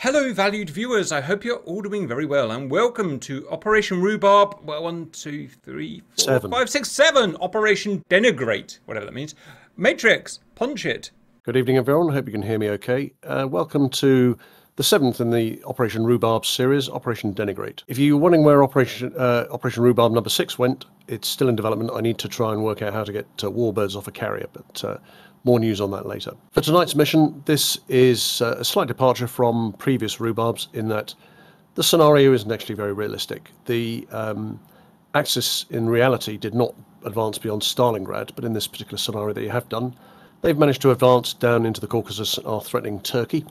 Hello, valued viewers. I hope you're all doing very well, and welcome to Operation Rhubarb. Well, one, two, three, four, Seven. five, six, seven. Operation Denigrate, whatever that means. Matrix, punch it. Good evening, everyone. I hope you can hear me okay. Uh, welcome to the seventh in the Operation Rhubarb series, Operation Denigrate. If you're wondering where Operation uh, Operation Rhubarb number six went, it's still in development. I need to try and work out how to get uh, warbirds off a carrier, but uh, more news on that later. For tonight's mission, this is uh, a slight departure from previous Rhubarbs in that the scenario isn't actually very realistic. The um, Axis in reality did not advance beyond Stalingrad, but in this particular scenario that you have done, they've managed to advance down into the Caucasus and are threatening Turkey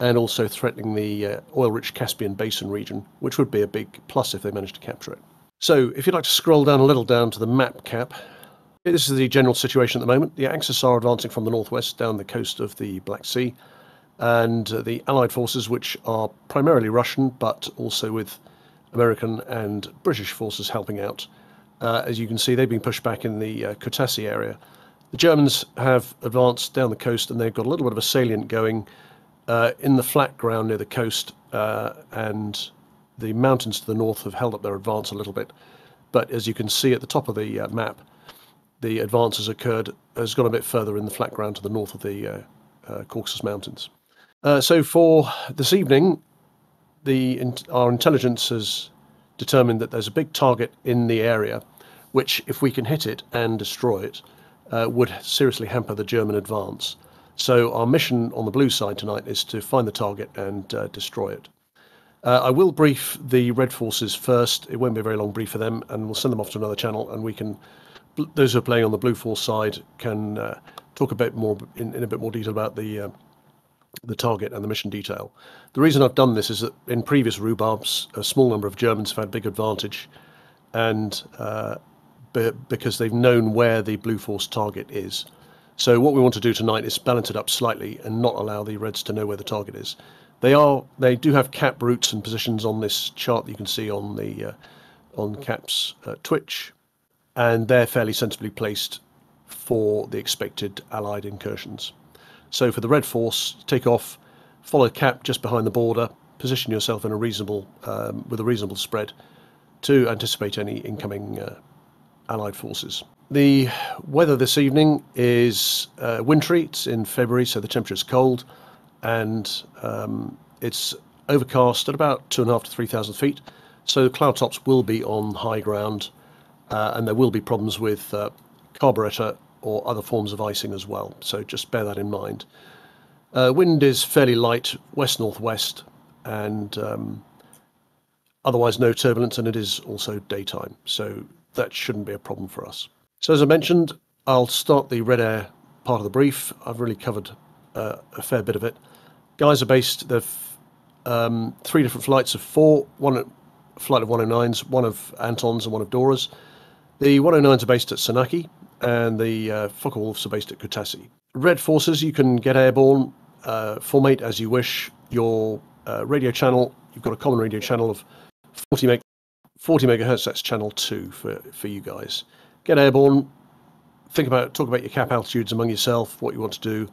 and also threatening the uh, oil rich Caspian Basin region, which would be a big plus if they managed to capture it. So, if you'd like to scroll down a little down to the map cap, this is the general situation at the moment. The Axis are advancing from the northwest down the coast of the Black Sea, and the Allied forces, which are primarily Russian but also with American and British forces helping out. Uh, as you can see, they've been pushed back in the uh, Kutaisi area. The Germans have advanced down the coast and they've got a little bit of a salient going uh, in the flat ground near the coast, uh, and the mountains to the north have held up their advance a little bit. But as you can see at the top of the uh, map, the advance has occurred, has gone a bit further in the flat ground to the north of the uh, uh, Caucasus Mountains. Uh, so for this evening, the in, our intelligence has determined that there's a big target in the area, which, if we can hit it and destroy it, uh, would seriously hamper the German advance. So our mission on the blue side tonight is to find the target and uh, destroy it. Uh, I will brief the red forces first. It won't be a very long brief for them, and we'll send them off to another channel, and we can. Those who are playing on the blue force side can uh, talk a bit more in, in a bit more detail about the uh, the target and the mission detail. The reason I've done this is that in previous rhubarbs, a small number of Germans have had big advantage, and uh, be, because they've known where the blue force target is. So what we want to do tonight is balance it up slightly and not allow the reds to know where the target is. They are they do have cap routes and positions on this chart that you can see on the uh, on Cap's Twitch, and they're fairly sensibly placed for the expected Allied incursions. So for the red force, take off, follow Cap just behind the border, position yourself in a reasonable um, with a reasonable spread to anticipate any incoming uh, Allied forces. The weather this evening is uh, wintry. It's in February, so the temperature is cold, and um, it's overcast at about two and a half to three thousand feet. So the cloud tops will be on high ground, and there will be problems with uh, carburetor or other forms of icing as well. So just bear that in mind. Uh, wind is fairly light, west northwest, and um, otherwise no turbulence, and it is also daytime. So that shouldn't be a problem for us. So as I mentioned, I'll start the red air part of the brief. I've really covered uh, a fair bit of it. Guys are based. They've um, three different flights of four. One flight of 109s, one of Antons, and one of Doras. The 109s are based at Senaki, and the uh, Focke-Wulfs are based at Kutaisi. Red forces, you can get airborne, uh, formate as you wish. Your uh, radio channel, you've got a common radio channel of 40 meg 40 megahertz, that's channel two for, for you guys. Get airborne, think about, talk about your cap altitudes among yourself, what you want to do,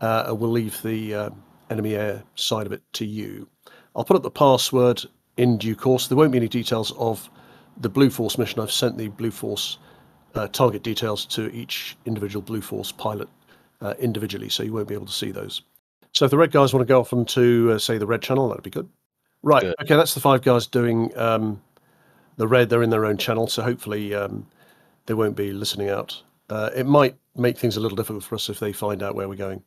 uh, and we'll leave the uh, enemy air side of it to you. I'll put up the password in due course. There won't be any details of the Blue Force mission. I've sent the Blue Force uh, target details to each individual Blue Force pilot uh, individually, so you won't be able to see those. So if the red guys want to go off onto, uh, say, the red channel, that'd be good. Right, Good. okay, that's the five guys doing um, the red, they're in their own channel, so hopefully um, they won't be listening out. Uh, it might make things a little difficult for us if they find out where we're going.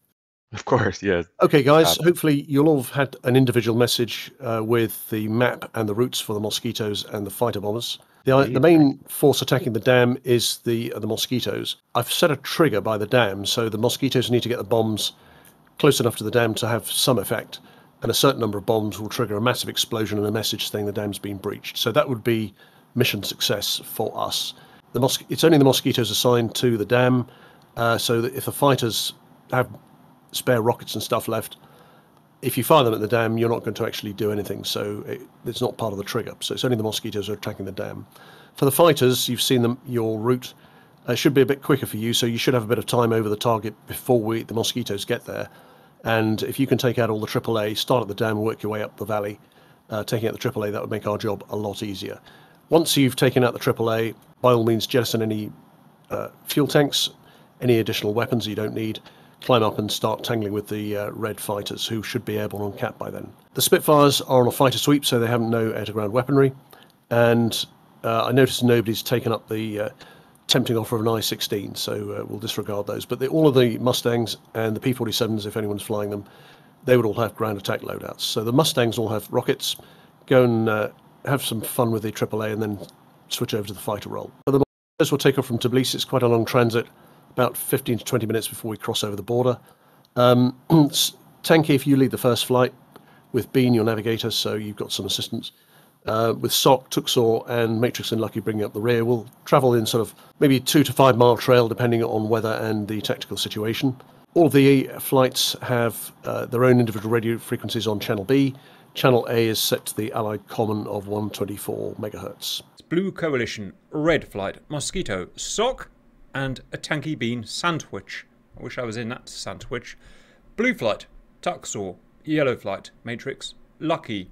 Of course, yeah. Okay, guys, Um, hopefully you'll all have had an individual message uh, with the map and the routes for the mosquitoes and the fighter bombers. The, the main force attacking the dam is the uh, the mosquitoes. I've set a trigger by the dam, so the mosquitoes need to get the bombs close enough to the dam to have some effect, and a certain number of bombs will trigger a massive explosion and a message saying the dam's been breached. So that would be mission success for us. The mos- it's only the mosquitoes assigned to the dam, uh, so that if the fighters have spare rockets and stuff left, if you fire them at the dam, you're not going to actually do anything. So it, it's not part of the trigger. So it's only the mosquitoes are attacking the dam. For the fighters, you've seen them. Your route uh, should be a bit quicker for you, so you should have a bit of time over the target before we the mosquitoes get there. And if you can take out all the AAA, start at the dam work your way up the valley, uh, taking out the AAA, that would make our job a lot easier. Once you've taken out the AAA, by all means, jettison any uh, fuel tanks, any additional weapons you don't need, climb up and start tangling with the uh, red fighters, who should be airborne on cap by then. The Spitfires are on a fighter sweep, so they haven't no air-to-ground weaponry, and uh, I noticed nobody's taken up the uh, tempting offer of an I-16, so uh, we'll disregard those. But the, all of the Mustangs and the P-47s, if anyone's flying them, they would all have ground attack loadouts. So the Mustangs all have rockets. Go and uh, have some fun with the AAA, and then switch over to the fighter role. But the Mortars will take off from Tbilisi. It's quite a long transit, about 15 to 20 minutes before we cross over the border. Um, Tanky, if you lead the first flight, with Bean, your navigator, so you've got some assistance. Uh, with Sock, Tuxor, and Matrix and Lucky bringing up the rear, we'll travel in sort of maybe two to five mile trail, depending on weather and the tactical situation. All of the flights have uh, their own individual radio frequencies on Channel B. Channel A is set to the Allied Common of 124 megahertz. Blue Coalition, Red Flight, Mosquito, Sock, and a Tanky Bean Sandwich. I wish I was in that sandwich. Blue Flight, Tuxor, Yellow Flight, Matrix, Lucky,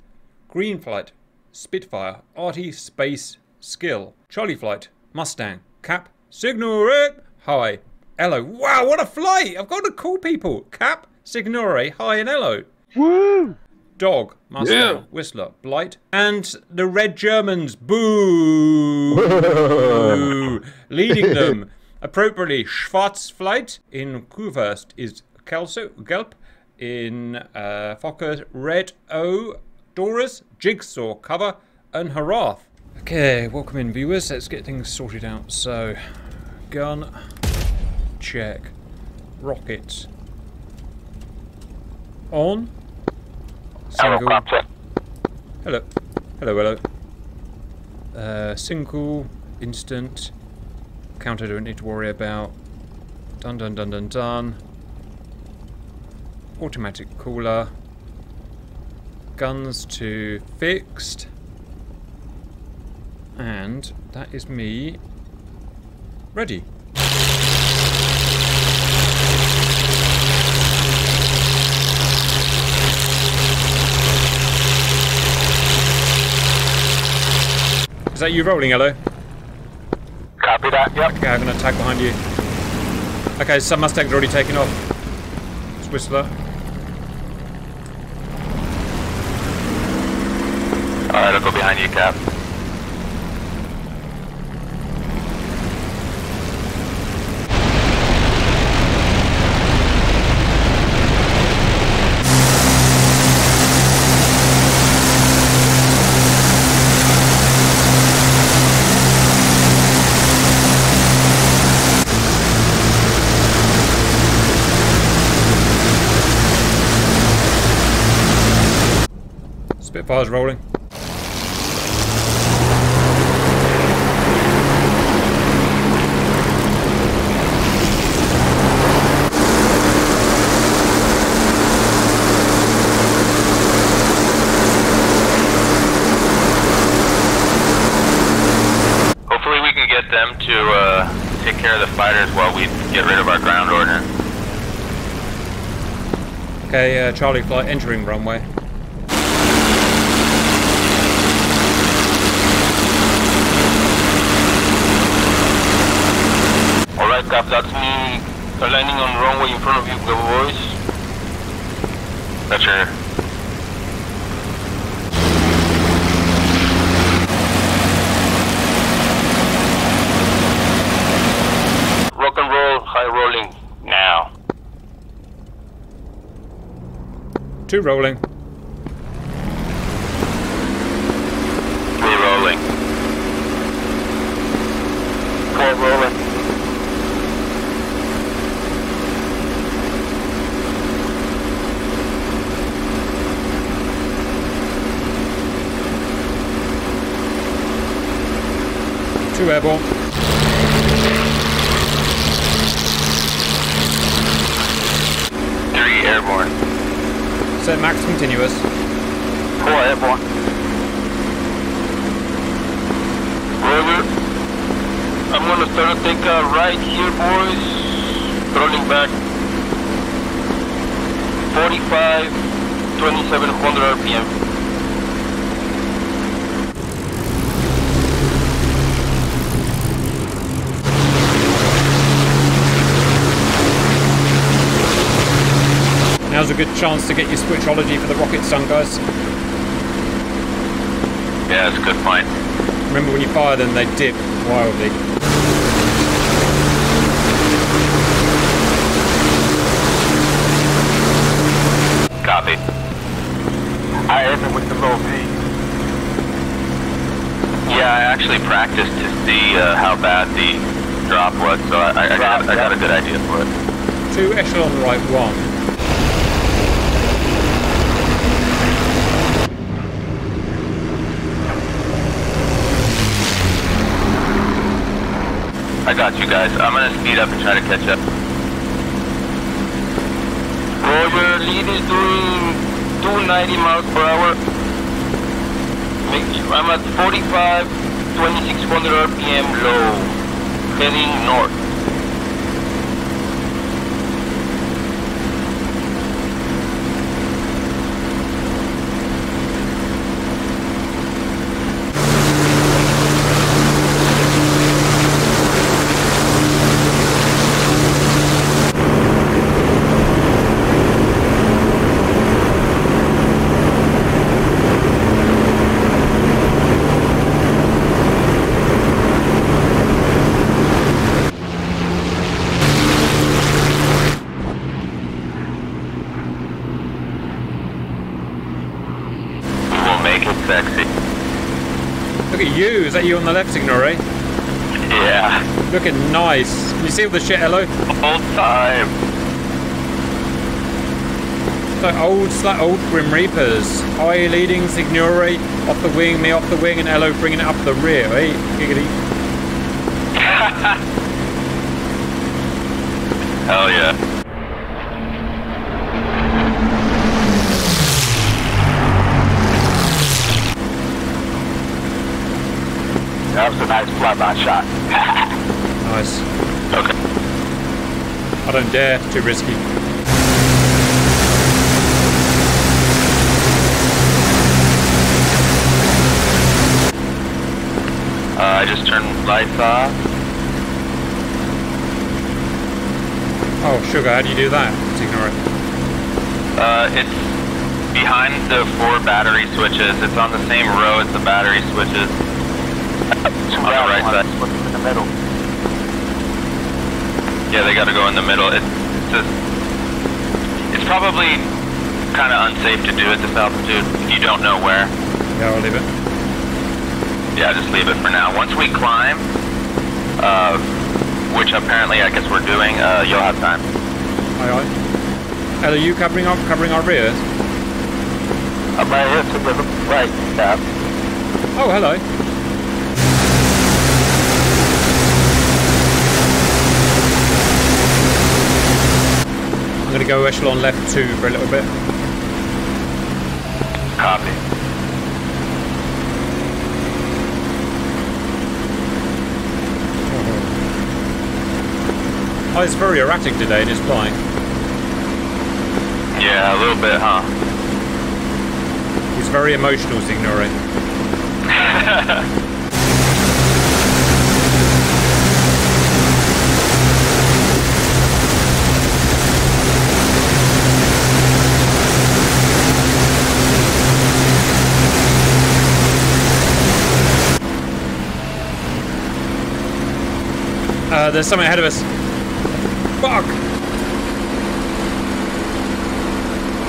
Green Flight, Spitfire, Arty, Space, Skill, Charlie Flight, Mustang, Cap, Signore, Hi, Hello. Wow, what a flight! I've got to call people. Cap, Signore, Hi, and Hello. Woo! Dog, Mustang, yeah. Whistler, Blight, and the Red Germans. Boo! Boo. Leading them appropriately. Schwarzflight in Kurfürst is Kelso, Gelp, in uh, Fokker Red O, Doris, Jigsaw cover, and Harath. Okay, welcome in viewers. Let's get things sorted out. So, gun, check. Rockets. On. Single. Hello. Hello, hello. Uh, single, instant. Counter don't need to worry about. Dun dun dun dun dun automatic cooler, guns to fixed, and that is me ready. Is that you rolling, Hello? Copy that, yep. Okay, I'm gonna attack behind you. Okay, some Mustangs already taken off. Whistler. Alright, I'll go behind you, Cap. Ground ordnance. Okay, uh, Charlie flight entering runway. Alright, Cap, that's me landing on runway in front of you, go boys. That's your rolling now. Two rolling. Three rolling. Four rolling. Two airborne. airborne. Set max continuous. Four airborne. Roger. I'm gonna start to take a right here, boys. Rolling back. 45, 2700 RPM. Now's a good chance to get your switchology for the rocket sun, guys. Yeah, it's a good point. Remember when you fire them, they dip wildly. Copy. I am with the low V. Yeah, I actually practiced to see uh, how bad the drop was, so I, I, I, got, I got a good idea for it. Two echelon right one. I got you guys. I'm gonna speed up and try to catch up. Roger, lead is doing 290 miles per hour. I'm at 45, 2600 RPM low, heading north. We'll make it sexy. Look at you. Is that you on the left, Signore? Yeah, Looking nice. Can you see all the shit, Hello? full time. Like old, old Grim Reapers. I leading, Signore off the wing, me off the wing, and Elo bringing it up the rear. Hey, giggity. Hell yeah. That was a nice shot. Nice. Okay. I don't dare. Too risky. Uh, I just turned lights off. Oh, sugar. How do you do that, Signore? Uh, it's behind the four battery switches. It's on the same row as the battery switches. Two On the right round side. ones, what's in the middle. Yeah, they gotta go in the middle. It's, it's just, it's probably kind of unsafe to do at this altitude you don't know where. Yeah, I'll leave it. Yeah, just leave it for now. Once we climb, uh, which apparently I guess we're doing, uh, you'll have time. Aye, aye. Elo, you covering our covering our rears? I'm right here to the right, Cap. Oh, hello. I'm gonna go echelon left two for a little bit. Copy. Oh, it's very erratic today in its flying. Yeah, a little bit, huh? He's very emotional, Signore. Uh, there's something ahead of us. Fuck!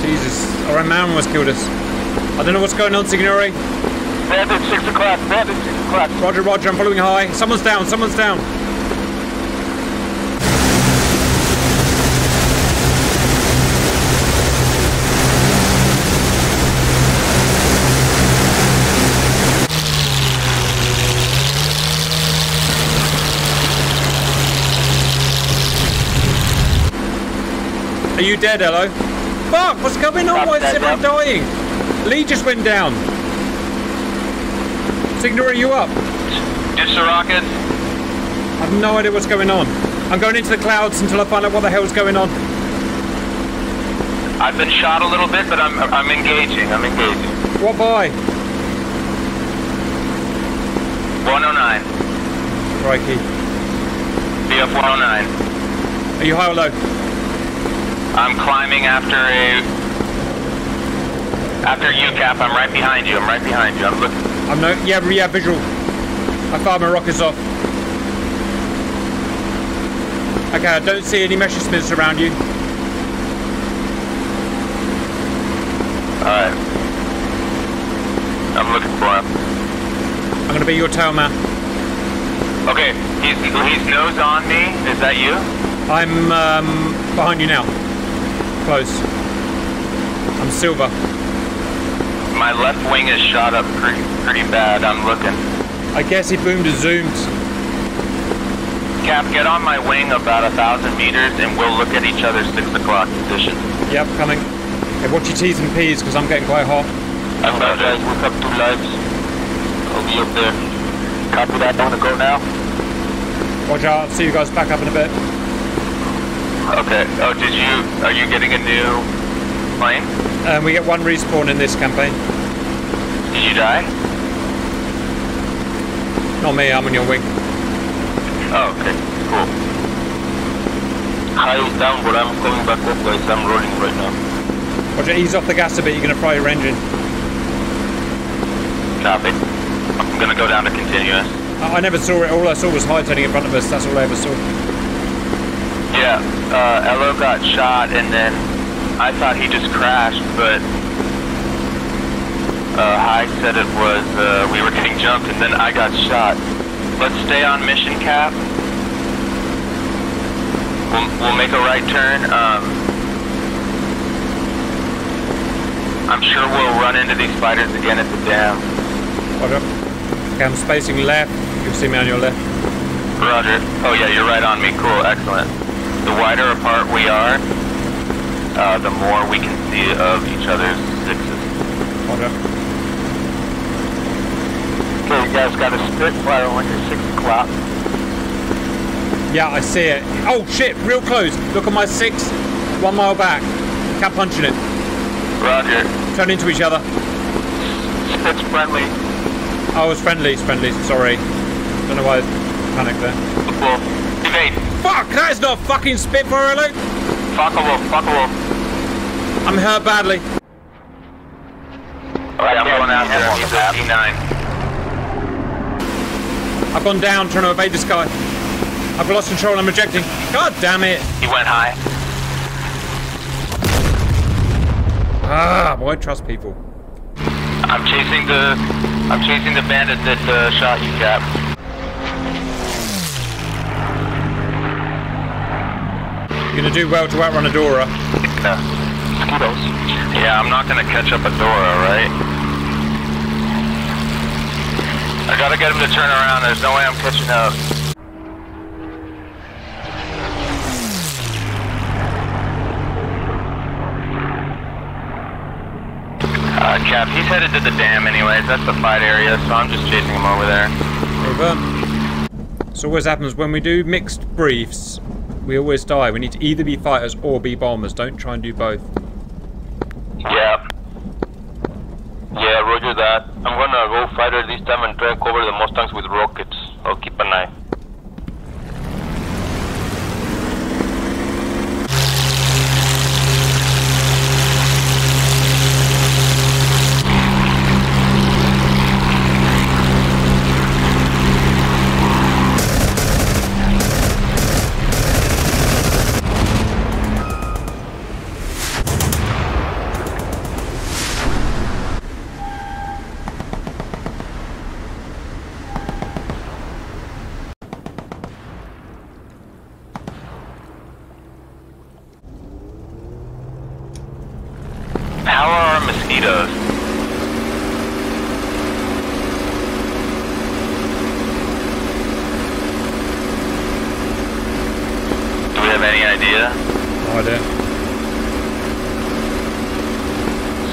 Jesus, our man almost killed us. I don't know what's going on, Signore. Bandit 6 o'clock, Bandit 6 o'clock. Roger, Roger, I'm following high. Someone's down, someone's down. Are you dead, Hello? Fuck, what's going on? I'm Why is everyone dying? Lee just went down. Signor, are you up? Ditch the rocket. I have no idea what's going on. I'm going into the clouds until I find out what the hell's going on. I've been shot a little bit, but I'm I'm engaging. I'm engaging. What by? 109. Crikey. BF 109. Are you high or low? I'm climbing after a after UCAP. I'm right behind you. I'm right behind you. I'm looking. I'm no. Yeah, yeah, visual. I fired my rockets off. Okay, I don't see any Messerschmitts around you. All right. I'm looking for him. I'm gonna be your tail man. Okay, he's he's nose on me. Is that you? I'm um, behind you now. Close. I'm silver. My left wing is shot up pretty pretty bad. I'm looking. I guess he boomed and zoomed. Cap, get on my wing about a thousand meters, and we'll look at each other's six o'clock position. Yep, coming. Okay, watch your T's and P's because I'm getting quite hot. I apologize. We have two lives. I'll be up there. Copy that. Want to go now? Watch out. See you guys back up in a bit. Okay. Oh, did you? Are you getting a new plane? Um, we get one respawn in this campaign. Did you die? Not me. I'm on your wing. Oh, okay. Cool. Down, but I'm coming back up, guys. I'm rolling right now. Watch out. Ease off the gas a bit. You're gonna fry your engine. Copy. I'm gonna go down to continuous. I, I never saw it. All I saw was high turning in front of us. That's all I ever saw. Yeah. Uh, Elo got shot, and then I thought he just crashed, but uh, High said it was uh, we were getting jumped, and then I got shot. Let's stay on mission, Cap. We'll, we'll make a right turn. Um, I'm sure we'll run into these fighters again at the dam. Out. Okay, I'm spacing left. You'll see me on your left. Roger. Oh yeah, you're right on me. Cool, excellent. The wider apart we are, uh, the more we can see of each other's sixes. Out. Okay, you guys got a Spitfire on your six o'clock. Yeah, I see it. Oh shit! Real close. Look at my six. One mile back. Cap punching it. Roger. Turn into each other. Spit's friendly. Oh, it's friendly. It's friendly. Sorry. Don't know why I panicked there. Cool. Evade. Fuck! That is not fucking Spitfire alert. Fuckable, fuckable. I'm hurt badly. Alright, I'm going after him. He's a D9. I've gone down, trying to evade this guy. I've lost control. I'm rejecting. God damn it! He went high. Ah, boy, trust people. I'm chasing the I'm chasing the bandit that uh, shot you, Cap. You're gonna do well to outrun Adora. Yeah. Yeah, I'm not gonna catch up Adora, right? I gotta get him to turn around. There's no way I'm catching up. Uh, Cap, he's headed to the dam anyways. That's the fight area, so I'm just chasing him over there. Over. So always happens when we do mixed briefs. We always die. We need to either be fighters or be bombers. Don't try and do both. Yeah. Yeah, roger that. I'm gonna go fighter this time and try and cover the Mustangs with rockets. I'll keep an eye. How are our mosquitoes? Do we have any idea? No idea.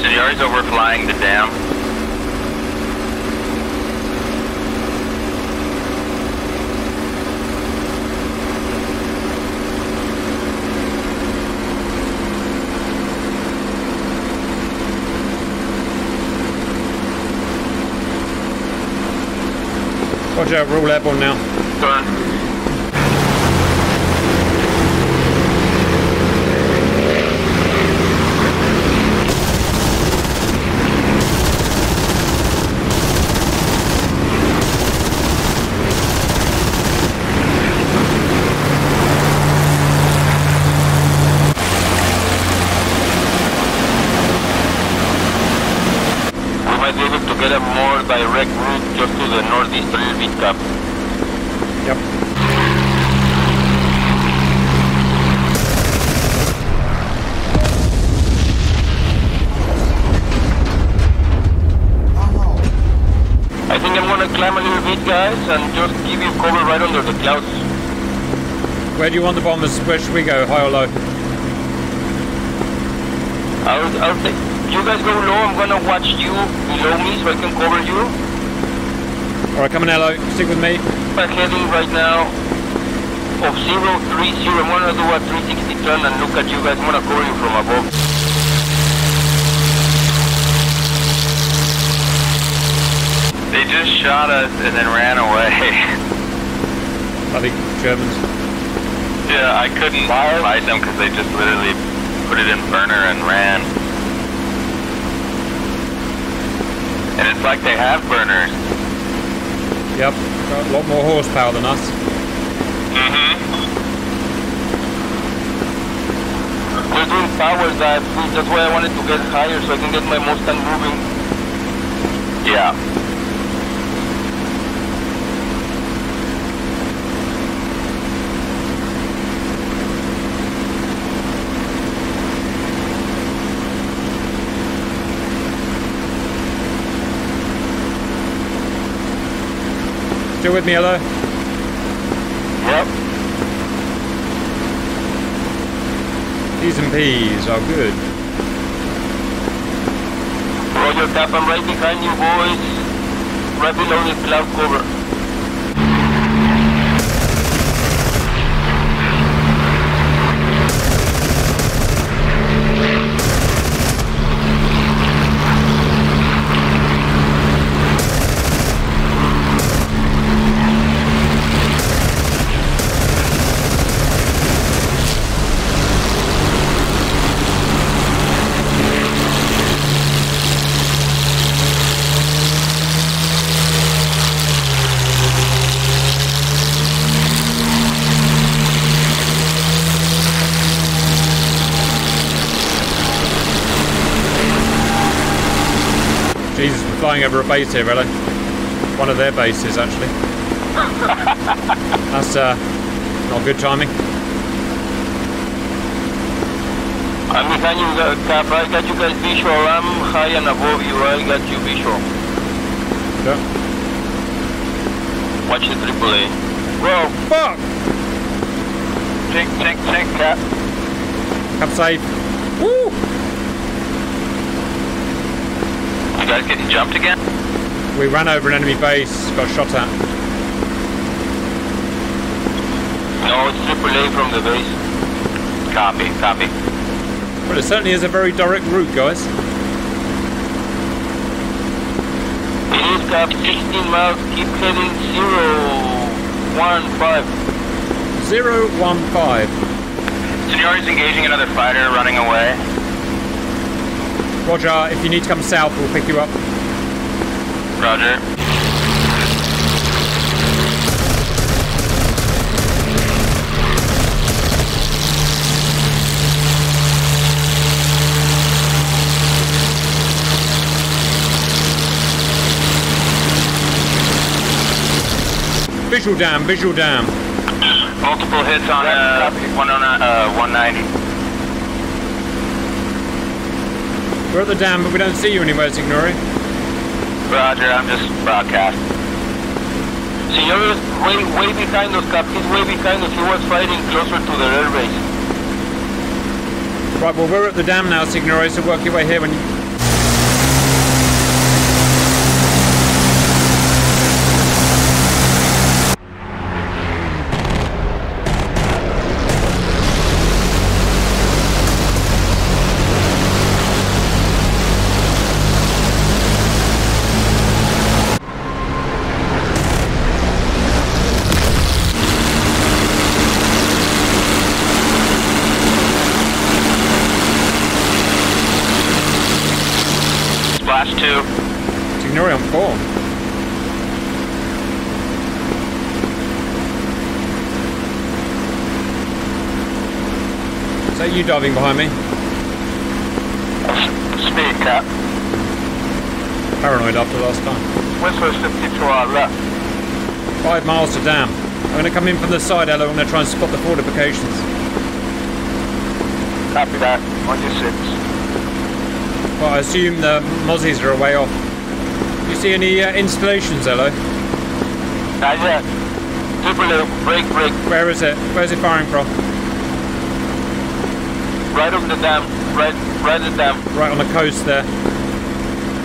Senori's overflying the dam. We're all airborne now. Turn. We might be able to get a more direct route just to the northeast a little bit, Cap. Yep. I think I'm gonna climb a little bit, guys, and just give you cover right under the clouds. Where do you want the bombers? Where should we go? High or low? I'll, I'll take. You guys go low. I'm gonna watch you below me so I can cover you. Alright, come on, hello. Stick with me. I'm heading right now of zero three zero. I'm gonna do a 360 turn and look at you guys. I'm gonna cover you from above. They just shot us and then ran away. I think Germans. yeah, I couldn't fight them because they just literally put it in burner and ran. And it's like they have burners. Yep. Got a lot more horsepower than us. Mm-hmm. We're doing power dive. That's why I wanted to get higher so I can get my Mustang moving. Yeah. Still with me, hello? Yep. T's and P's are good. Roger, Cap. I'm right behind you, boys. Right below the cloud cover. Jesus, we're flying over a base here, really. One of their bases, actually. That's uh, not good timing. I'm behind you, Cap. I got you guys visual. I'm high and above you. I got you visual. Yeah. Watch the AAA. Whoa, fuck! Tink, tink, tink, cat. Have safe. Woo! You guys getting jumped again? We ran over an enemy base, got shot at. No, it's AAA from the base. Copy, copy. Well, it certainly is a very direct route, guys. It is Cap. 16 miles. Keep heading zero one five. Zero one five. is engaging another fighter running away. Roger, if you need to come south, we'll pick you up. Roger. Visual dam, visual dam. Multiple hits on uh, 109, uh, 190. We're at the dam, but we don't see you anywhere, Signori. Roger, I'm just broadcast. Senor is way, way behind us, Cap. He's way behind us. He was fighting closer to the air base. Right, well, we're at the dam now, Signori, so work your way here when you... you diving behind me? Me, Cap. Paranoid after last time. Whistler 50 to our left. Five miles to dam. I'm going to come in from the side, Ella. I'm going to try and spot the fortifications. Copy that. On your six. Well, I assume the Mozzies are a way off. You see any uh, installations, Elo? Not yet. Triple A, break, break. Where is it? Where's it firing from? Right over the dam. Right, right at the dam. Right on the coast there.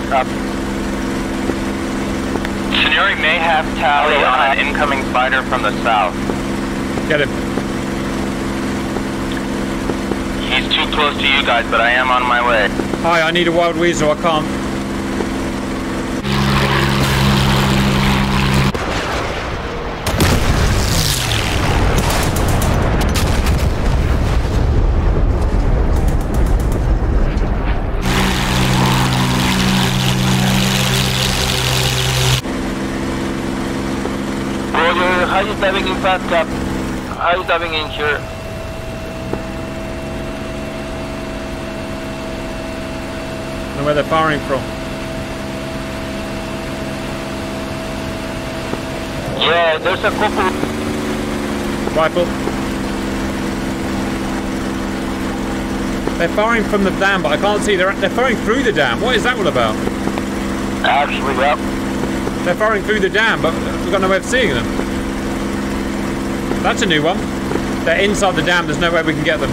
Copy. Signori may have tally on an incoming fighter from the south. Get him. He's too close to you guys, but I am on my way. Hi, I need a wild weasel. I can't. Roger, how you diving in fast, Cap? How you diving in here? I don't know where they're firing from. Yeah, there's a couple. Rifle. They're firing from the dam, but I can't see. They're, they're firing through the dam. What is that all about? Actually, yep. They're firing through the dam, but we've got no way of seeing them. That's a new one. They're inside the dam. There's no way we can get them.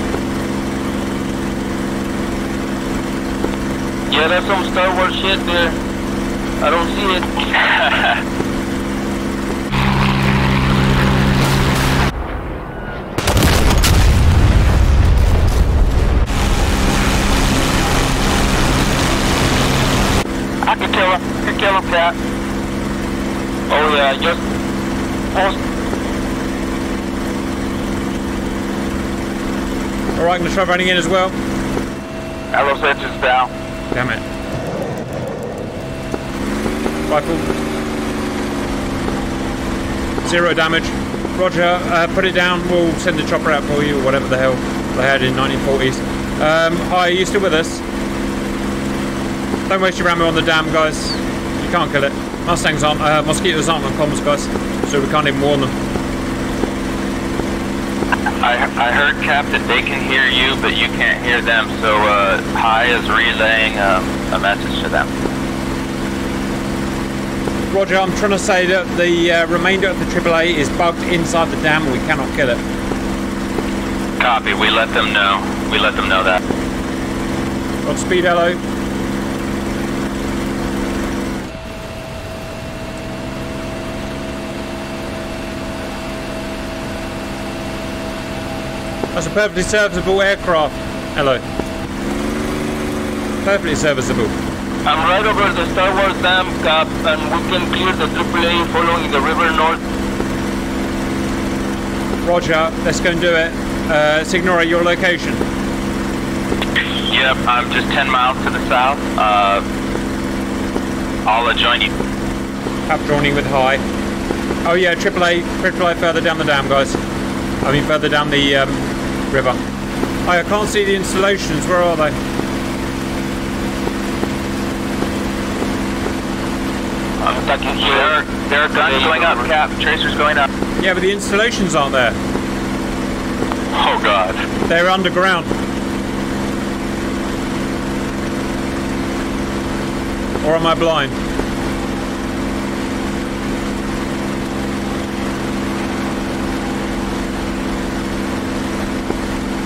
Yeah, there's some Star Wars shit there. I don't see it. I can kill him. I can kill him, Cat. Oh yeah, just post. All right, I'm gonna try running in as well. Arrows engines down. Damn it. Rifle. Zero damage. Roger, uh, put it down. We'll send the chopper out for you, or whatever the hell they had in 1940s. Um, hi, are you still with us? Don't waste your ammo on the dam, guys. You can't kill it. Mustangs aren't, uh, mosquitoes aren't on comms, guys, so we can't even warn them. I, I heard, Cap, that they can hear you, but you can't hear them, so uh, High is relaying um, a message to them. Roger, I'm trying to say that the uh, remainder of the AAA is bugged inside the dam and we cannot kill it. Copy, we let them know. We let them know that. Godspeed, hello. That's a perfectly serviceable aircraft. Hello. Perfectly serviceable. I'm right over the Star Wars dam, Cap, and we can clear the AAA following the river north. Roger, let's go and do it. Uh, Signora, your location. Yep, I'm just 10 miles to the south. Uh, I'll join you. Cap joining with high. Oh yeah, AAA, AAA further down the dam, guys. I mean further down the um, river. Oh, I can't see the installations. Where are they? I'm attacking There are, there are guns going up, Cap. Tracers going up. Yeah, but the installations aren't there. Oh, God. They're underground. Or am I blind?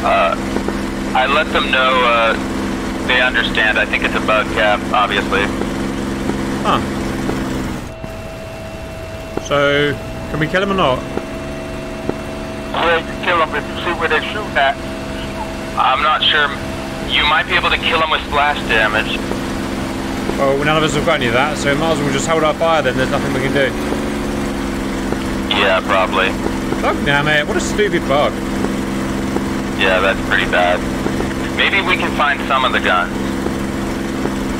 Uh, I let them know uh, they understand. I think it's a bug, Cap, obviously. Huh. So, can we kill him or not? Yeah, you kill him if you see where they shoot at. I'm not sure. You might be able to kill him with splash damage. Well, none of us have got any of that, so we might as well just hold our fire then. There's nothing we can do. Yeah, probably. Fuck damn it, what a stupid bug. Yeah, that's pretty bad. Maybe we can find some of the guns.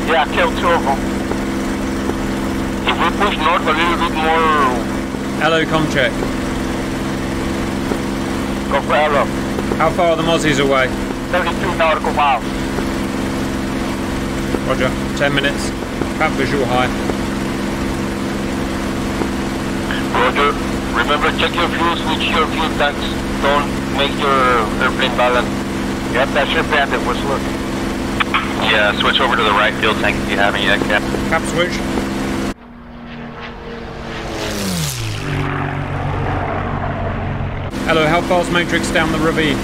Yeah, I killed two of them. If we push north a little bit more. Hello, com check. Go for hello. How far are the Mozzies away? 32 nautical miles. Roger. 10 minutes. Cap visual high. Roger. Remember, check your fuel, switch your fuel tanks. Don't make your airplane balance. Yep, that's your bandit. What's look? Yeah, switch over to the right fuel tank if you haven't yet, Cap. Cap switch. Hello, how far's Matrix down the ravine?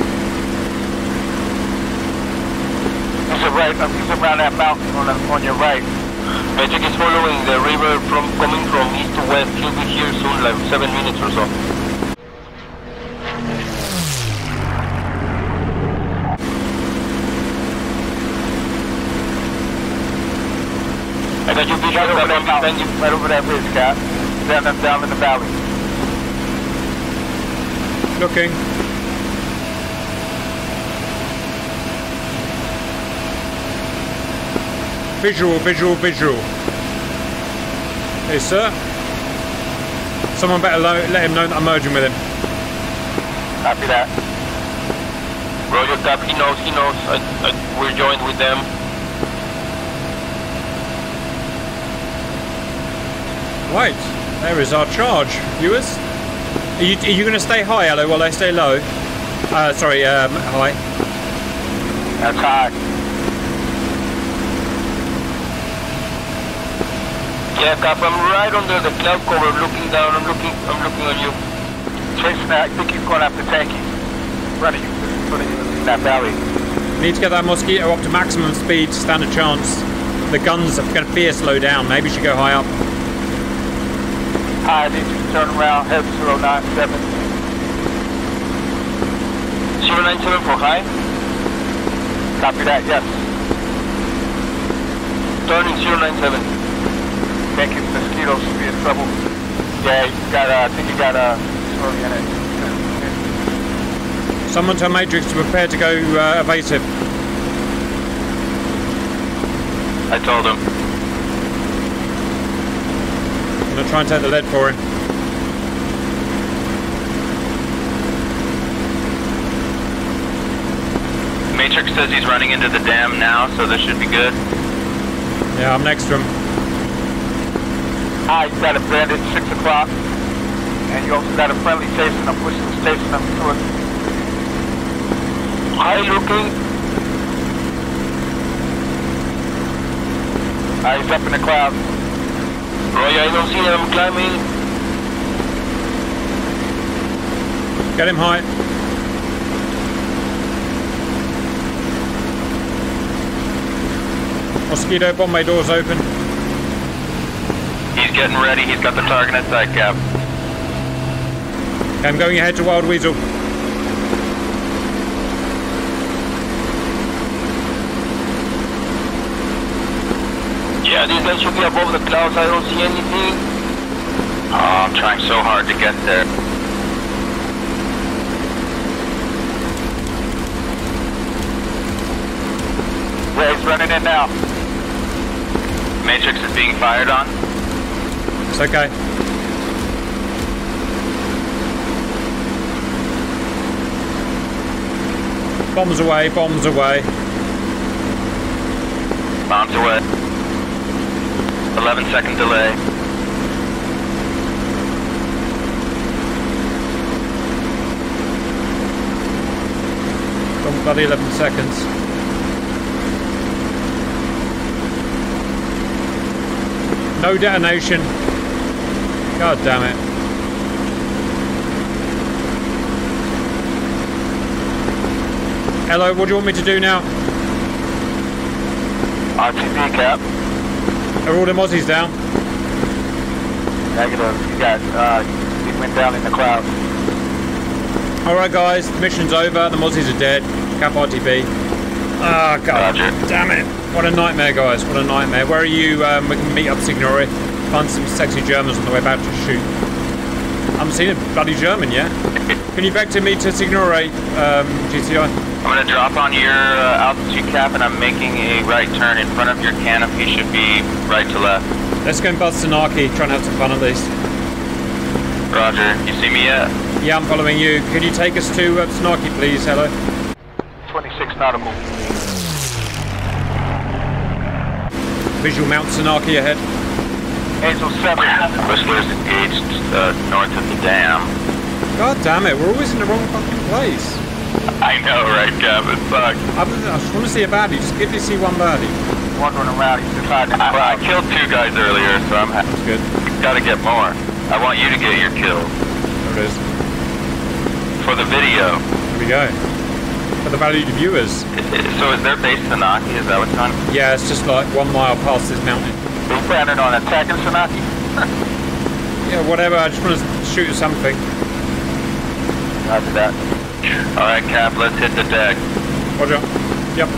He's a right. Um, he's around that mountain on, on your right. Matrix is following the river from coming from east to west. He'll be here soon, like seven minutes or so. I got you right over that right over that Cap. Down, down in the valley. Looking. Visual, visual, visual. Hey, sir. Someone better lo- let him know that I'm merging with him. Copy that. Roger, Cap. He knows. He knows. I, I, we're joined with them. Right, there is our charge, viewers. Are you, are you going to stay high, hello, while I stay low? Uh, sorry, um, high. That's high. Yeah, Cap, I'm right under the cloud cover, looking down. I'm looking. I'm looking on you. Jason, I think he's going after Tanky. Running running in that valley. Need to get that Mosquito up to maximum speed to stand a chance. The guns are going to fear slow down. Maybe you should go high up. Hi, I need you to turn around. Head 097. 097 for high. Copy that. Yes. Turning 097. Thank you. Mosquitoes be in trouble. Yeah, you got. Uh, I think you got a story in it. Someone tell Matrix to prepare to go uh, evasive. I told him. I'm going to try and take the lead for him. Matrix says he's running into the dam now, so this should be good. Yeah, I'm next to him. Hi, you got a bandit 6 o'clock. And you also got a friendly station. I'm pushing the station up to it. Hi, looking. Ah, he's up in the cloud. Roy, I don't see him climbing. Get him high. Mosquito, bomb bay doors open. He's getting ready. He's got the target at sight, Cap. I'm going ahead to Wild Weasel. Yeah, these guys should be above the clouds. I don't see anything. Oh, I'm trying so hard to get there. Yeah, he's running in now. Matrix is being fired on. It's okay. Bombs away, bombs away. Bombs away. 11 second delay. Bloody 11 seconds. No detonation. God damn it. Hello, what do you want me to do now? RTB cap. Are all the mozzies down? Negative. You got, uh, he went down in the cloud. Alright guys, the mission's over, the mozzies are dead. Cap RTB. Ah, god Roger. damn it. What a nightmare guys, what a nightmare. Where are you? Um, we can meet up Signore. Find some sexy Germans on the way back to shoot. I haven't seen a bloody German yet. Can you vector me to Signore, um, GTI? I'm gonna drop on your uh, altitude cap and I'm making a right turn in front of your canopy. Should be right to left. Let's go and buzz Senaki, try and have some fun at least. Roger. You see me yet? Yeah, I'm following you. Can you take us to uh, please? Hello. 26 nautical. Visual Mount Senaki ahead. Angel 7. Whistler's engaged uh, north of the dam. God damn it, we're always in the wrong fucking place. I know, right, Cap? It sucks. I, I just want to see a baddie. Just give me see one baddie. Wandering around, he's to I, I killed two guys earlier, so I'm happy. That's good. gotta get more. I want you to get your kill There it is. for the video. Here we go. For the valued viewers. I- I- So is there base Senaki? Is that what's on? Yeah, it's just like one mile past this mountain. We're planning on attacking Senaki. Yeah, whatever. I just want to shoot something. After that. All right, Cap. Let's hit the deck. Roger. Yep.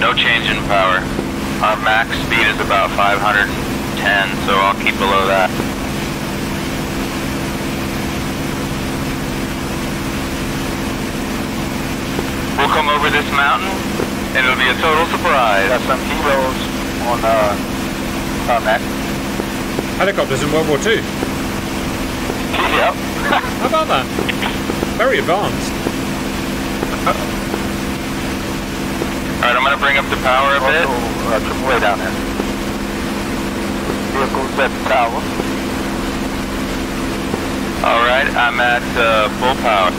No change in power. Our max speed is about 510, so I'll keep below that. We'll come over this mountain, and it'll be a total surprise. Got some heroes on uh on that. Helicopters in World War II. Yep. How about that? Very advanced. All right, I'm gonna bring up the power a bit. Also, uh, AAA down there. Vehicles at the tower. All right, I'm at uh, full power.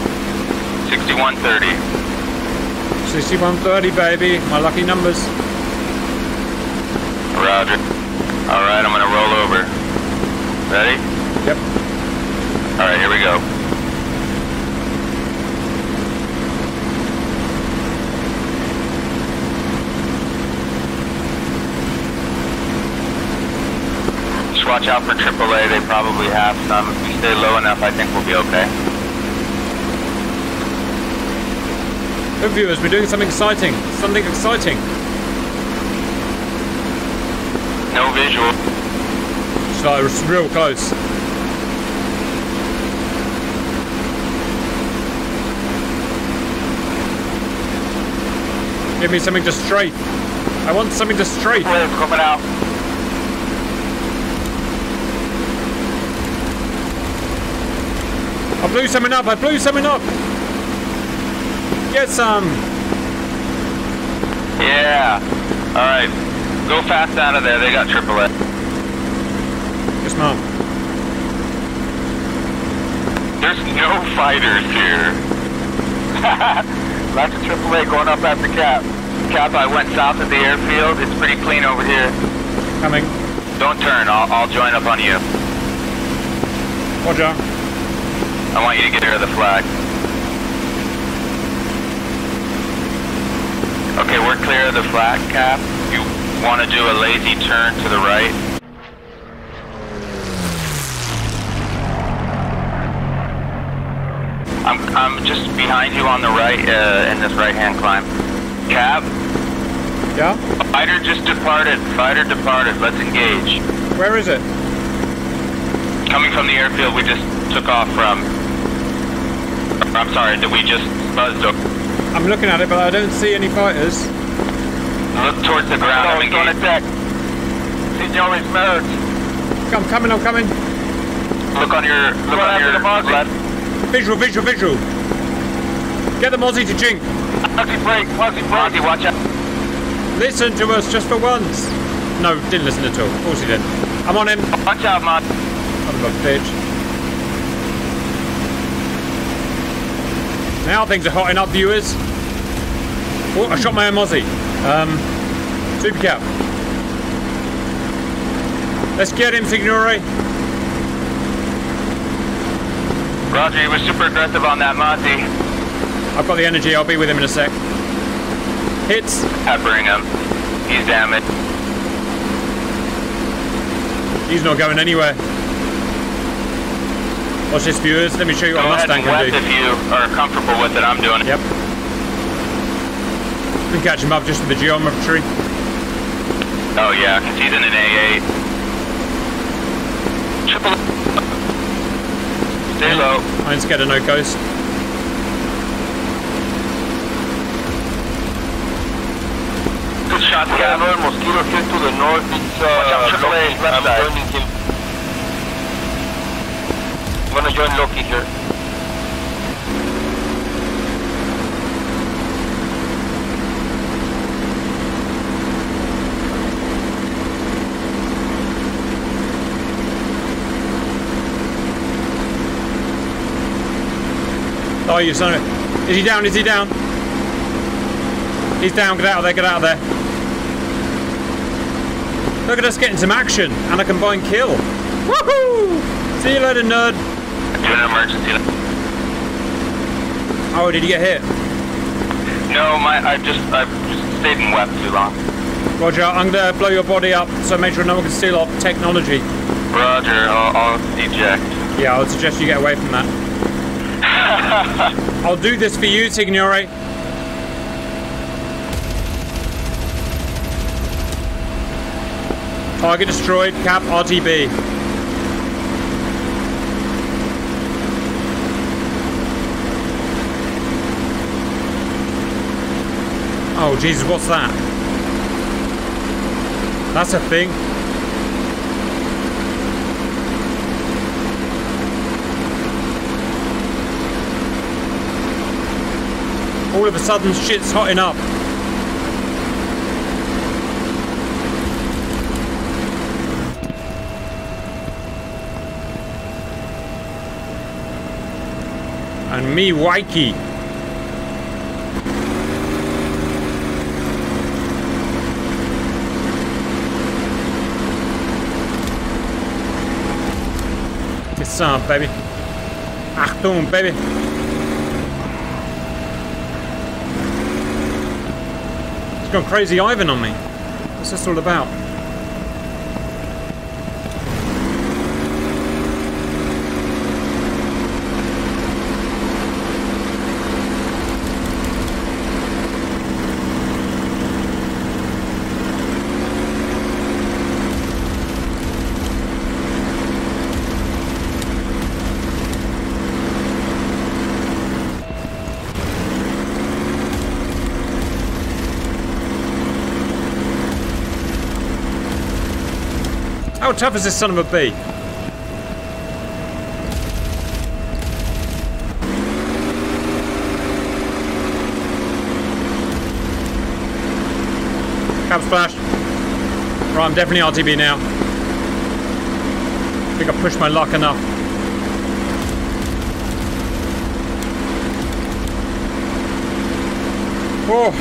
6130. 6130, baby. My lucky numbers. Roger. All right, I'm gonna roll over. Ready? Yep. All right, here we go. Just watch out for AAA. They probably have some. If we stay low enough, I think we'll be okay. Good viewers, we're doing something exciting. Something exciting. No visual. Like it's real close. Give me something to strafe. I want something to. Wave coming out. I blew something up. I blew something up. Get some. Yeah. All right. Go fast out of there. They got triple AAA. Ma'am. There's no fighters here. Lots of AAA going up after Cap. Cap, I went south of the airfield. It's pretty clean over here. Coming. Don't turn. I'll, I'll join up on you. Roger. I want you to get rid of the flag. Okay, we're clear of the flag, Cap. You want to do a lazy turn to the right? I'm, I'm just behind you on the right uh, in this right-hand climb. Cap, Yeah? fighter just departed. Fighter departed. Let's engage. Where is it? Coming from the airfield we just took off from. I'm sorry, that we just buzzed over. I'm looking at it, but I don't see any fighters. Look towards the ground. I'm He's on engaged. attack. Senores merge. I'm coming, I'm coming. Look on your look Run on your left. Visual, visual, visual. Get the Mozzie to jink. Mozzie break. Mozzie break. Mozzie, watch out. Listen to us just for once. No, didn't listen at all. Of course he didn't. I'm on him. Watch out, Mozzie. Son of a bitch. Now things are hotting up, viewers. Oh, I shot my own Mozzie. Um, super cap. Let's get him, Signore. Roger, he was super aggressive on that Mozzie. I've got the energy. I'll be with him in a sec. Hits. Peppering him. He's damaged. He's not going anywhere. Watch this, viewers. Let me show you what Go a ahead Mustang and can do. if you are comfortable with it. I'm doing it. Yep. We can catch him up just with the geometry. Oh yeah, because he's in an A8. Triple. Stay low. I ain't scared of no ghost. Shot, We got Cap. another mosquito here to the north. It's uh, Watch out, triple A, Loki. left I'm side. joining him. I'm gonna join Loki here. Oh, you son of a... Is he down? Is he down? He's down. Get out of there. Get out of there. Look at us getting some action and a combined kill. Woohoo! See you later, nerd. Doing an emergency. Oh, did you get hit? No, my I just I just stayed in web too long. Roger, I'm gonna blow your body up so make sure no one can steal our technology. Roger, I'll, I'll eject. Yeah, I would suggest you get away from that. I'll do this for you, Signore. Target destroyed, cap RTB. Oh, Jesus, what's that? That's a thing. All of a sudden, shit's hotting up. Me, Waiki. It's on, baby. Achtung, baby. He's gone crazy Ivan on me. What's this all about? How tough is this son of a bee? Cap splash. Right, I'm definitely RTB now. I think I pushed my luck enough. Oh.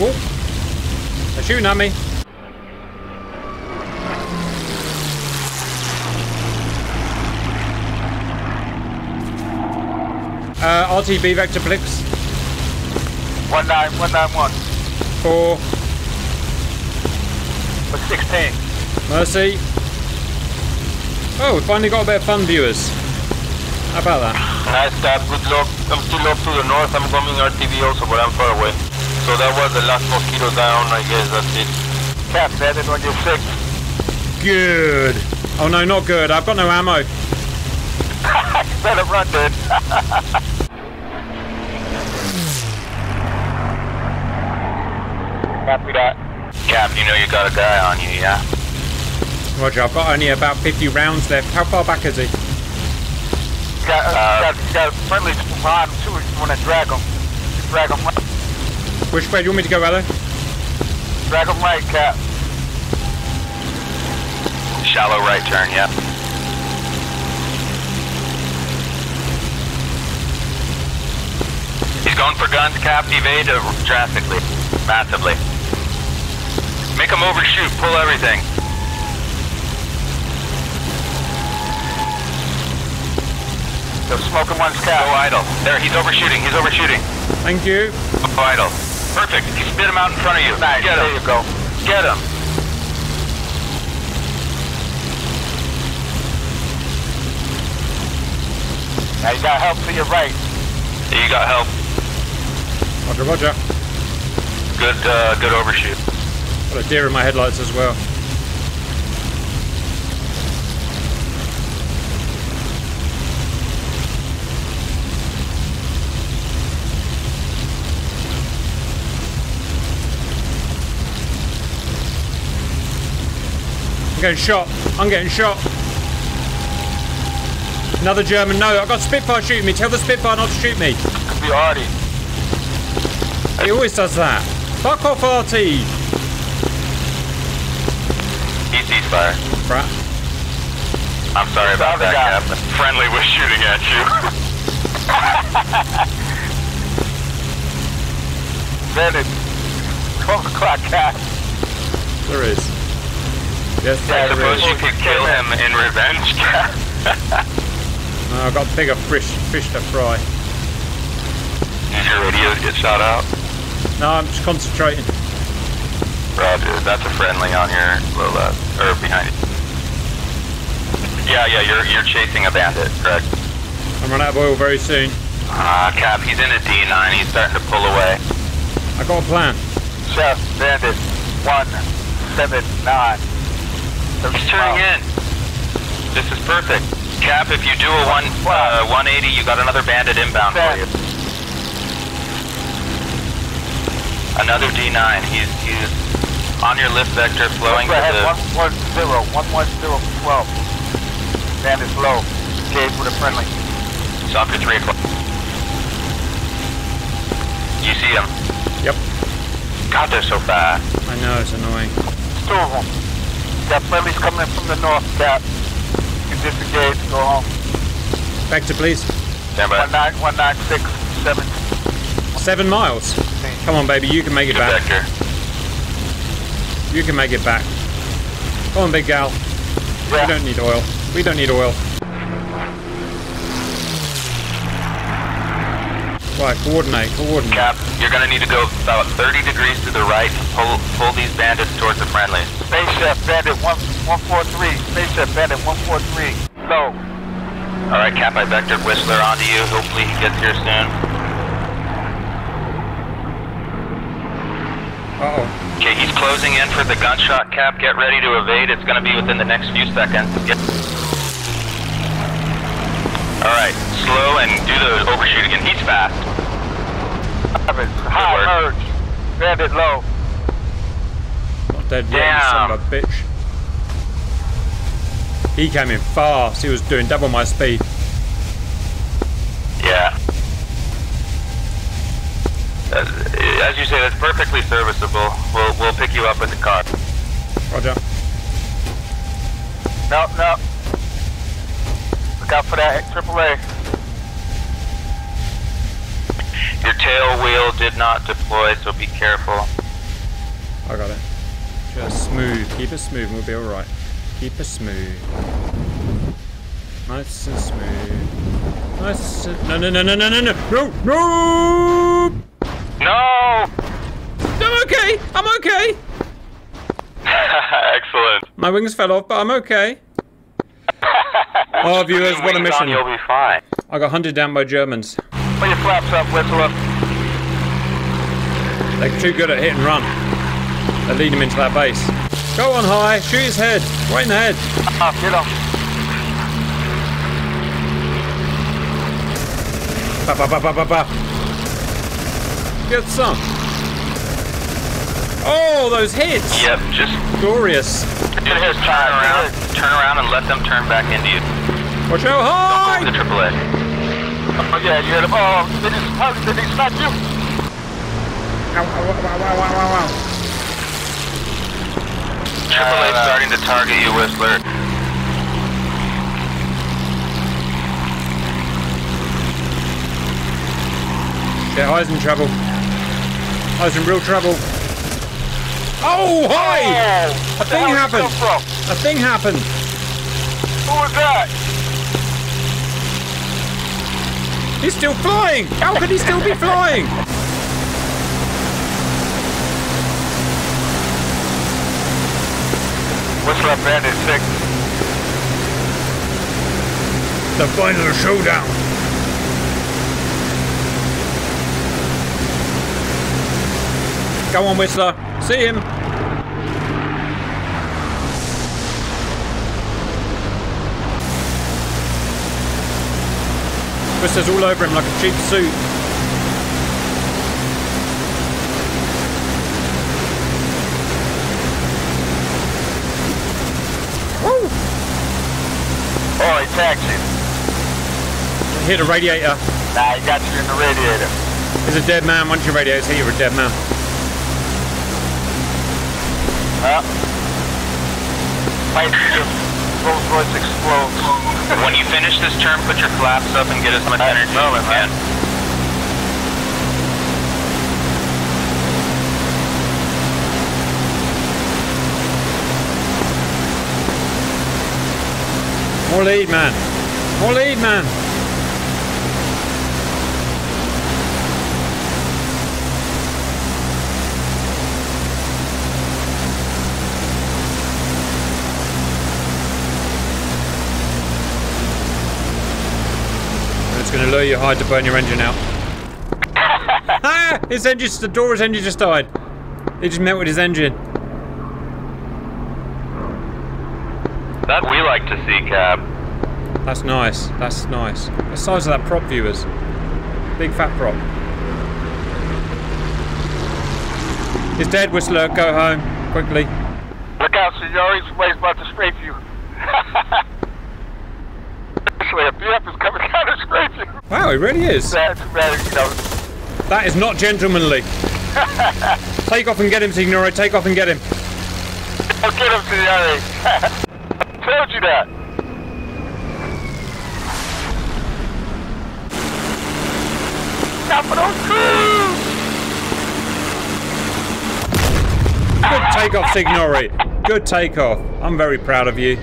Whoa. Shooting at me. Uh, RTB Vector Blix. One nine one nine one. Four. With sixteen. Mercy. Oh, we finally got a bit of fun, viewers. How about that? Nice tap, good luck. I'm still up to the north. I'm coming RTV also, but I'm far away. So that was the last mosquito down. I guess that's it. Cap landed on your six. Good. Oh no, not good. I've got no ammo. Better run, dude. Copy that. Cap, you know you got a guy on you, yeah? Roger, I've got only about 50 rounds left. How far back is he? Got, uh, got, got friendlies behind him too. You want to drag him? Drag him. Which way do you want me to go? Drag him right, Cap. Shallow right turn, yeah. He's going for guns, Cap. Evade drastically, massively. Make him overshoot. Pull everything. The smoking one's Cap. Go idle. There, he's overshooting. He's overshooting. Thank you. Go idle. Perfect. He spit him out in front of you. Nice. Get him. There you go. Get him. Now you got help to your right. You got help. Roger, roger. Good, uh, good overshoot. Got a deer in my headlights as well. Getting shot. I'm getting shot. Another German. No, I've got Spitfire shooting me. Tell the Spitfire not to shoot me. Could be Artie. He always does that. Fuck off, RT. He ceased fire. Crap. I'm sorry about that, Captain. Friendly was shooting at you. Bennett. 12 o'clock cat. There is. Yes, I suppose you could kill him in revenge. No, I've got bigger fish, fish to fry. Did your radio get shot out? No, I'm just concentrating. Roger, that's a friendly on your low left, or behind you. Yeah, yeah, you're you're chasing a bandit, correct? I'm running out of oil very soon. Ah, Cap, he's in a D9, he's starting to pull away. I got a plan. Chef, Bandit. 179. He's turning in. This is perfect. Cap, if you do a one uh, 180, you got another bandit inbound for you. Another D9. He's he's on your lift vector, flowing to Go ahead, the 110, 110, 12. Bandit's low. Engage with a friendly. Soccer 3 o'clock. You see him? Yep. God, they're so fast. I know, it's annoying. Two of them. Got friendlies coming in from the north, Cap. You can disengage, go home. Vector, please. Stand by. 19, 196, 7. Seven miles. Come on, baby, you can make it Good back. vector. You can make it back. Come on, big gal. We don't need oil. We don't need oil. Right, coordinate, coordinate. Cap, you're gonna need to go about 30 degrees to the right. to Pull pull these bandits towards the friendly. Space Chef Bandit 1, 143. Space Chef Bandit 143. Low. All right, Cap, I vectored Whistler onto you. Hopefully he gets here soon. Uh-oh. Okay, he's closing in for the gunshot. Cap, get ready to evade. It's gonna be within the next few seconds. Get... All right, slow and do the overshoot again. He's fast. Seven. High work. merge. Bandit low. Not dead yet, you son of a bitch. He came in fast. He was doing double my speed. Yeah. As, as you say, that's perfectly serviceable. We'll we'll pick you up with the car. Roger. No, no. Out for that AAA. Your tail wheel did not deploy, so be careful. I got it. Just smooth. Keep it smooth and we'll be alright. Keep it smooth. Nice and smooth. Nice and... No, no, no, no, no, no, no! No! No! No! I'm okay! I'm okay! Excellent. My wings fell off, but I'm okay. Oh, viewers, what a mission. You'll be fine. I got hunted down by Germans. Put your flaps up, Whistler. They're too good at hit and run. They lead him into that base. Go on high, shoot his head. Right in the head. Up, get him. Ba, ba, ba, ba, ba, ba. Get some. Oh, those hits! Yep, just Glorious. turn around, turn around, and let them turn back into you. Watch out, Don't go high! for the AAA. Oh, yeah, you heard him. Oh, did he, how, did he smack you? Ow, ow, ow, ow, ow, ow, ow. AAA Uh, starting to target you, Whistler. Yeah, I was in trouble. I was in real trouble. Oh, hi! Oh, A thing hell did he happened. A thing happened. Who was that? He's still flying! How could he still be flying? Whistler Bandit 6. The final showdown. Go on, Whistler. See him. Chris is all over him like a cheap suit. Woo! Alright, taxi. Hit a radiator. Nah, he got you in the radiator. He's a dead man. Once your radiator's hit, you're a dead man. Huh? Well, my Rolls Royce explodes. When you finish this turn, put your flaps up and get as much energy as moment, you can. More lead, man. More lead, man. It's going to you hard to burn your engine out. ah! His engine, the Dora's engine just died. He just met with his engine. That we like to see, Cab. That's nice. That's nice. The size of that prop, viewers. Big fat prop. He's dead, Whistler. Go home. Quickly. Look out, Signori. He's about to scrape you. Actually, a BF is coming down to scrape you. Wow, he really is. That's bad, you. That is not gentlemanly. Take off and get him, Signore. Take off and get him. I'll get him, Signori. Told you that. Capital! Good takeoff, Signore. Good takeoff. I'm very proud of you.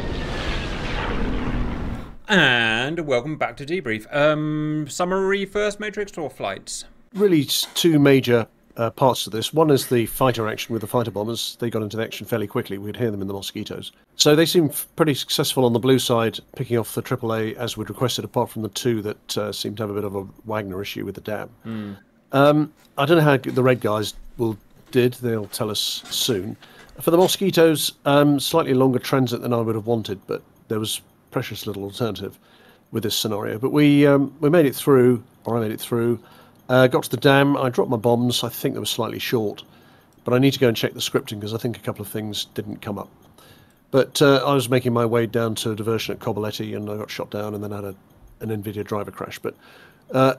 And welcome back to debrief. Um, summary first, Matrix or flights? really two major uh, parts to this. One is the fighter action with the fighter bombers. They got into the action fairly quickly. We could hear them in the mosquitoes. So they seemed pretty successful on the blue side, picking off the AAA as we'd requested, apart from the two that uh, seemed to have a bit of a Wagner issue with the dam. Um, I don't know how the red guys will did. They'll tell us soon. For the mosquitoes, um, slightly longer transit than I would have wanted, but there was precious little alternative with this scenario. But we um, we made it through, or I made it through. Uh, got to the dam. I dropped my bombs. I think they were slightly short, but I need to go and check the scripting because I think a couple of things didn't come up. But uh, I was making my way down to diversion at Kobuleti, and I got shot down, and then had a, an Nvidia driver crash. But uh,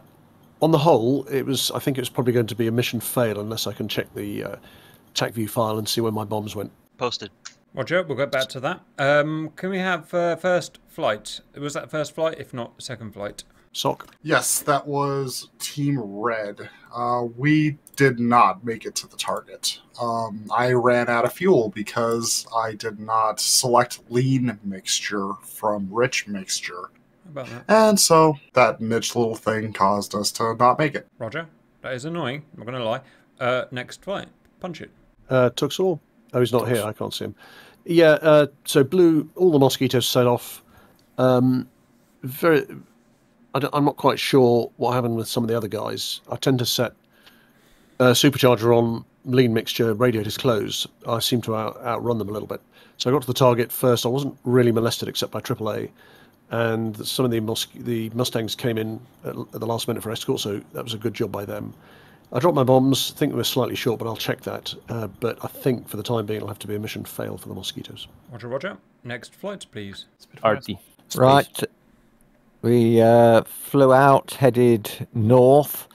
on the whole, it was. I think it was probably going to be a mission fail unless I can check the uh, Tacview file and see where my bombs went. Posted. Roger, we'll get back to that. Um, can we have uh, first flight? Was that first flight? If not, second flight. Sock. Yes, that was Team Red. Uh, we did not make it to the target. Um, I ran out of fuel because I did not select lean mixture from rich mixture. About that? And so that niche little thing caused us to not make it. Roger, that is annoying. I'm not going to lie. Uh, next flight. Punch it. Uh, Tuxall. Oh, he's not here. I can't see him. Yeah. Uh, so blue. All the mosquitoes set off. Um, very. I am not quite sure what happened with some of the other guys. I tend to set uh, supercharger on lean mixture, radiators closed. I seem to out, outrun them a little bit. So I got to the target first. I wasn't really molested except by AAA, and some of the mos- the Mustangs came in at, at the last minute for escort. So that was a good job by them. I dropped my bombs. I think they were slightly short, but I'll check that. Uh, but I think for the time being, it'll have to be a mission fail for the mosquitoes. Roger, Roger. Next flight, please. Arty. Right. We uh, flew out, headed north,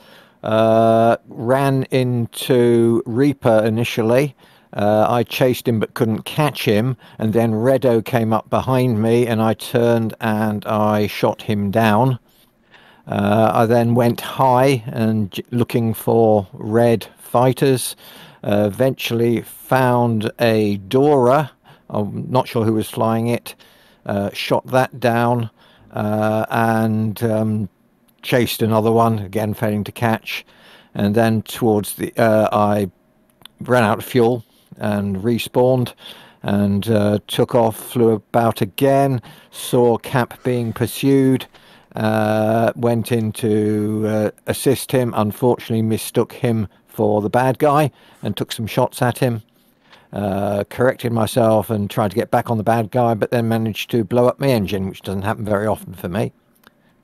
uh, ran into Reaper initially. Uh, I chased him but couldn't catch him, and then Redo came up behind me, and I turned and I shot him down. Uh, I then went high and looking for red fighters. Uh, eventually found a Dora. I'm not sure who was flying it. Uh, shot that down uh, and um, chased another one again, failing to catch. And then towards the, uh, I ran out of fuel and respawned and uh, took off, flew about again, saw Cap being pursued, uh, went in to uh, assist him, unfortunately mistook him for the bad guy and took some shots at him. Uh, corrected myself and tried to get back on the bad guy, but then managed to blow up my engine, which doesn't happen very often for me.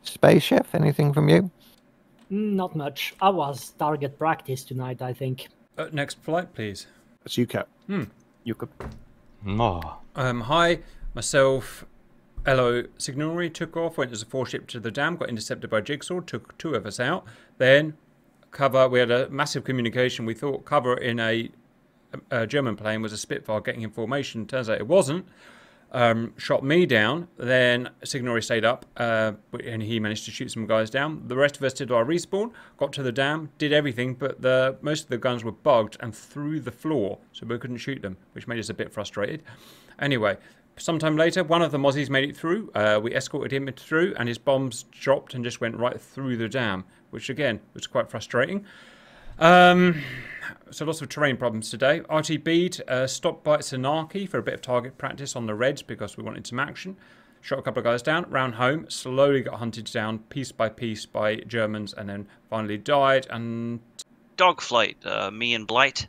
Space Chef, anything from you? Not much. I was target practice tonight, I think. Uh, next flight, please. That's you, Cap. You could. Oh. Um, hi, myself, LO Signori took off, went as a four ship to the dam, got intercepted by Jigsaw, took two of us out. Then cover, we had a massive communication. We thought cover in a, a German plane was a Spitfire getting in formation. Turns out it wasn't. Um, shot me down. Then Signori stayed up uh, and he managed to shoot some guys down. The rest of us did our respawn, got to the dam, did everything, but the most of the guns were bugged and through the floor, so we couldn't shoot them, which made us a bit frustrated. Anyway, sometime later, one of the Mozzies made it through. Uh, we escorted him through, and his bombs dropped and just went right through the dam, which again was quite frustrating. Um, so lots of terrain problems today. RT Bead uh, stopped by at Senaki for a bit of target practice on the Reds because we wanted some action. Shot a couple of guys down, round home, slowly got hunted down piece by piece by Germans, and then finally died. And Dogflight, uh, me and Blight.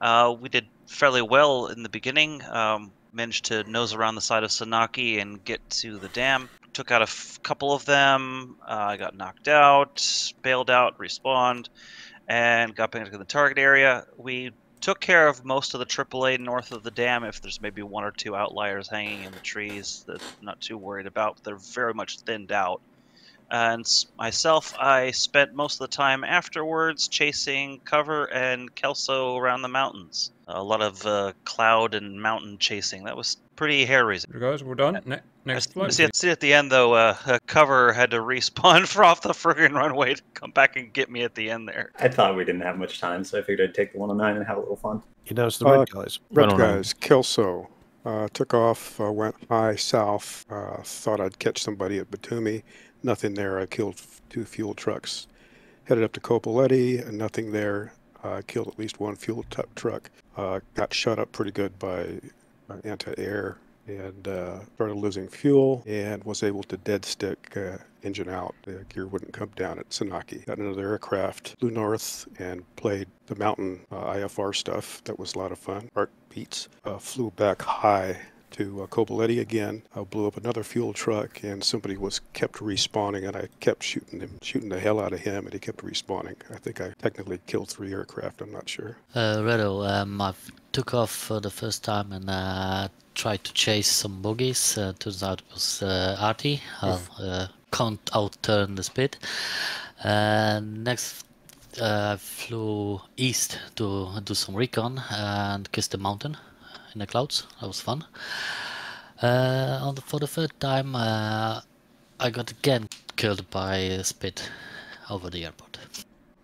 Uh, we did fairly well in the beginning. Um, managed to nose around the side of Senaki and get to the dam. Took out a couple of them. Uh, I got knocked out, bailed out, respawned, and got back to the target area. We took care of most of the AAA north of the dam. If there's maybe one or two outliers hanging in the trees that I'm not too worried about, they're very much thinned out. And myself, I spent most of the time afterwards chasing cover and Kelso around the mountains. A lot of uh, cloud and mountain chasing. That was pretty hair raising. guys, we're done. Ne- next s- flight. see, see at the end though, uh, cover had to respawn for off the friggin' runway to come back and get me at the end there. I thought we didn't have much time, so I figured I'd take the 109 and have a little fun. You know, it's the Uh, red guys. Red don't know. guys, Kelso. Uh, took off, uh, went high south. Uh, thought I'd catch somebody at Batumi. Nothing there. I killed two fuel trucks. Headed up to Kobuleti, and nothing there. Uh, killed at least one fuel truck. Uh, got shot up pretty good by uh, anti-air and uh, started losing fuel and was able to dead stick uh, engine out. The gear wouldn't come down at Senaki. Got another aircraft, flew north and played the mountain uh, IFR stuff. That was a lot of fun. Art beats. Uh, flew back high to uh, again. I blew up another fuel truck, and somebody was kept respawning, and I kept shooting him, shooting the hell out of him, and he kept respawning. I think I technically killed three aircraft. I'm not sure. Uh, Redo, um, I took off for the first time and uh, tried to chase some bogies. Uh, turns out it was uh, Artie. I'll uh, can't outturn the speed. Uh, next, uh, I flew east to do some recon and kiss the mountain in the clouds. That was fun. Uh, on the, for the third time, uh, I got again killed by a spit over the airport.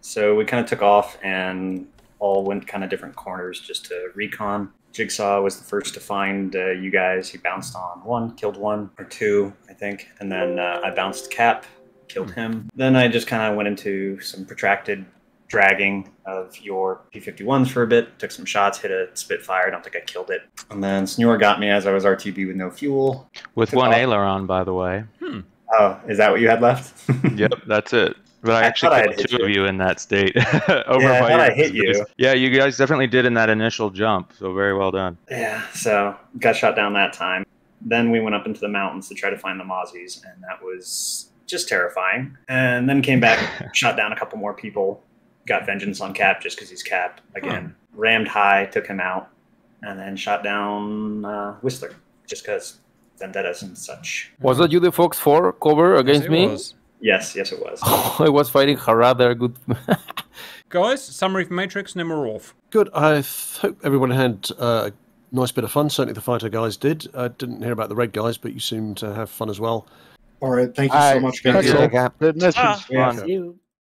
So we kind of took off and all went kind of different corners just to recon. Jigsaw was the first to find uh, you guys. He bounced on one, killed one or two, I think, and then uh, I bounced Cap, killed him. Then I just kind of went into some protracted dragging of your P51s for a bit. Took some shots, hit a Spitfire. I don't think I killed it. And then Snore got me as I was RTB with no fuel. With Took one off. aileron, by the way. Hmm. Oh, is that what you had left? Yep, that's it. But I I actually thought I killed two you. of you in that state. Over Yeah, I thought I hit you. Yeah, you guys definitely did in that initial jump. So very well done. Yeah, so got shot down that time. Then we went up into the mountains to try to find the Mozzies, and that was just terrifying. And then came back, shot down a couple more people, got vengeance on Cap just because he's Cap again. Rammed high, took him out, and then shot down uh, Whistler just because vendettas and such. Was that you, the Fox 4 cover against it me? was. Yes, yes, it was. I was fighting Harada. Good. Guys, summary for Matrix, and off. Good. I hope everyone had uh, a nice bit of fun. Certainly the fighter guys did. I didn't hear about the red guys, but you seem to have fun as well. All right. Thank you so much, guys. Thank you, Cap. Yeah. You.